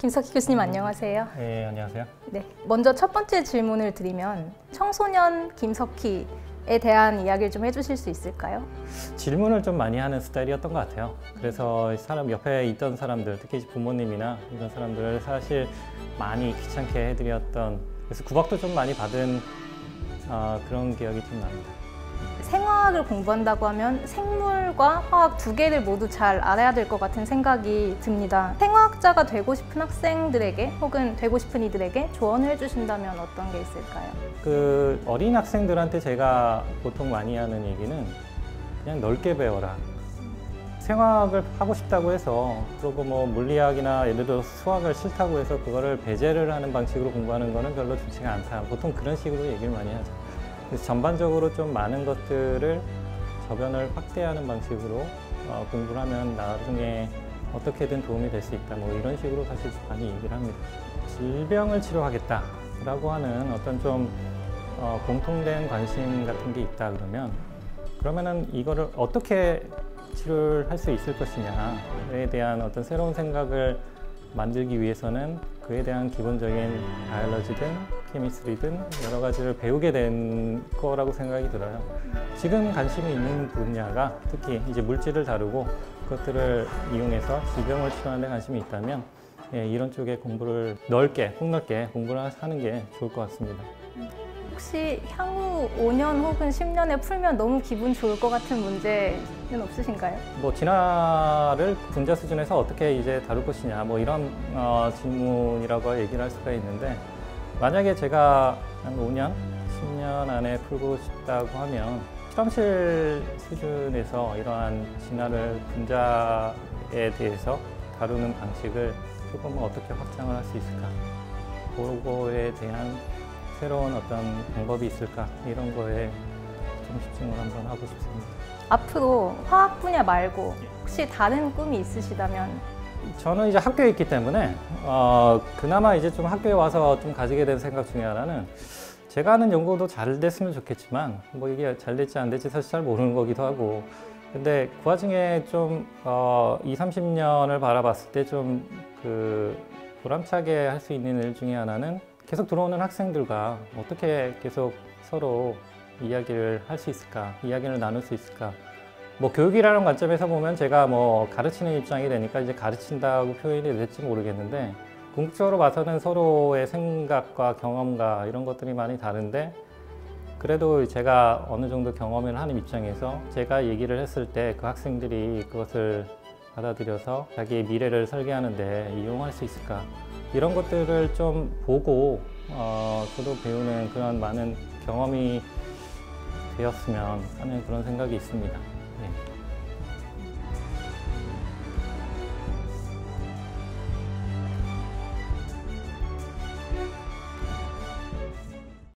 김석희 교수님 안녕하세요. 네, 안녕하세요. 네, 먼저 첫 번째 질문을 드리면 청소년 김석희 에 대한 이야기를 좀 해주실 수 있을까요? 질문을 좀 많이 하는 스타일이었던 것 같아요. 그래서 사람 옆에 있던 사람들, 특히 부모님이나 이런 사람들을 사실 많이 귀찮게 해드렸던 그래서 구박도 좀 많이 받은 어, 그런 기억이 좀 납니다. 생화학을 공부한다고 하면 생물과 화학 두 개를 모두 잘 알아야 될 것 같은 생각이 듭니다. 생화학자가 되고 싶은 학생들에게 혹은 되고 싶은 이들에게 조언을 해주신다면 어떤 게 있을까요? 그 어린 학생들한테 제가 보통 많이 하는 얘기는 그냥 넓게 배워라. 생화학을 하고 싶다고 해서 그리고 뭐 물리학이나 예를 들어 수학을 싫다고 해서 그거를 배제를 하는 방식으로 공부하는 거는 별로 좋지가 않다. 보통 그런 식으로 얘기를 많이 하죠. 그래서 전반적으로 좀 많은 것들을 저변을 확대하는 방식으로 어, 공부를 하면 나중에 어떻게든 도움이 될 수 있다. 뭐 이런 식으로 사실 많이 얘기를 합니다. 질병을 치료하겠다라고 하는 어떤 좀 어, 공통된 관심 같은 게 있다 그러면 그러면은 이거를 어떻게 치료를 할 수 있을 것이냐에 대한 어떤 새로운 생각을 만들기 위해서는 그에 대한 기본적인 바이올로지든 케미스트리든 여러 가지를 배우게 된 거라고 생각이 들어요. 지금 관심이 있는 분야가 특히 이제 물질을 다루고 그것들을 이용해서 질병을 치료하는 데 관심이 있다면 예, 이런 쪽에 공부를 넓게, 폭넓게 공부를 하는 게 좋을 것 같습니다. 혹시 향후 5년 혹은 10년에 풀면 너무 기분 좋을 것 같은 문제는 없으신가요? 뭐 진화를 분자 수준에서 어떻게 이제 다룰 것이냐 뭐 이런 어, 질문이라고 얘기를 할 수가 있는데 만약에 제가 한 5년, 10년 안에 풀고 싶다고 하면 실험실 수준에서 이러한 진화를 분자에 대해서 다루는 방식을 조금 어떻게 확장을 할 수 있을까 그거에 대한 새로운 어떤 방법이 있을까 이런 거에 좀 집중을 한번 하고 싶습니다. 앞으로 화학 분야 말고 혹시 다른 꿈이 있으시다면 저는 이제 학교에 있기 때문에 어, 그나마 이제 좀 학교에 와서 좀 가지게 된 생각 중에 하나는 제가 하는 연구도 잘 됐으면 좋겠지만 뭐 이게 잘 될지 안 될지 사실 잘 모르는 거기도 하고 근데 그 와중에 좀 어, 2, 30년을 바라봤을 때 좀 그 보람차게 할 수 있는 일 중에 하나는 계속 들어오는 학생들과 어떻게 계속 서로 이야기를 할 수 있을까, 이야기를 나눌 수 있을까. 뭐 교육이라는 관점에서 보면 제가 뭐 가르치는 입장이 되니까 이제 가르친다고 표현이 될지 모르겠는데 궁극적으로 봐서는 서로의 생각과 경험과 이런 것들이 많이 다른데 그래도 제가 어느 정도 경험을 하는 입장에서 제가 얘기를 했을 때 그 학생들이 그것을 받아들여서 자기의 미래를 설계하는데 이용할 수 있을까 이런 것들을 좀 보고 어, 저도 배우는 그런 많은 경험이 되었으면 하는 그런 생각이 있습니다. 네.